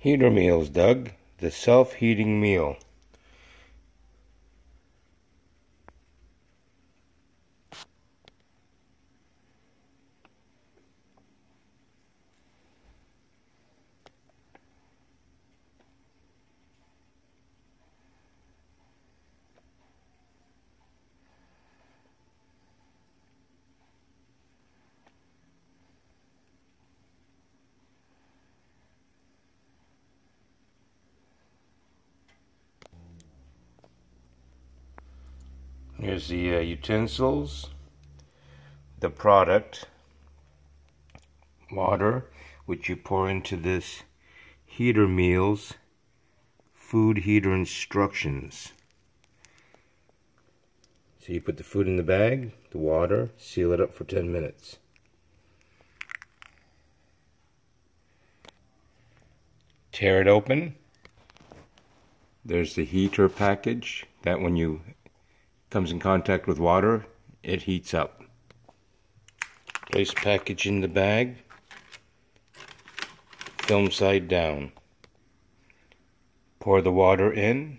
Heater meals, Doug. The self-heating meal. Here's the uh, utensils, the product, water, which you pour into this heater meals, food heater instructions. So you put the food in the bag, the water, seal it up for 10 minutes. Tear it open. There's the heater package that when you comes in contact with water, it heats up. Place package in the bag, film side down. Pour the water in.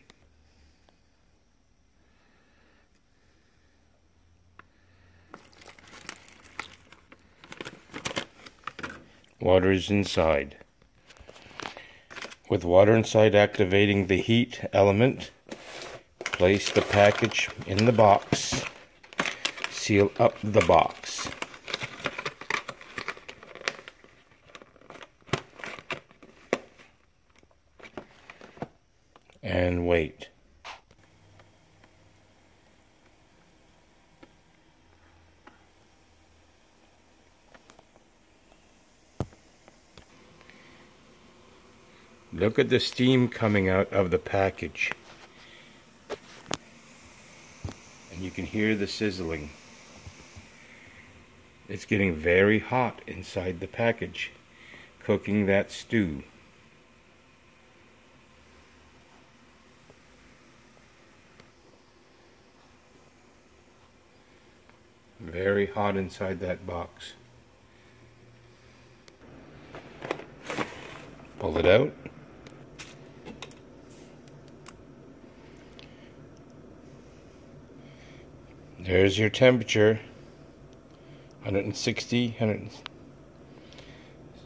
Water is inside. With water inside activating the heat element, Place the package in the box. Seal up the box. And wait. Look at the steam coming out of the package. and you can hear the sizzling. It's getting very hot inside the package, cooking that stew. Very hot inside that box. Pull it out. There's your temperature. 160, 100.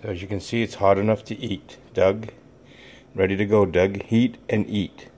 So as you can see, it's hot enough to eat. Doug, ready to go, Doug. Heat and eat.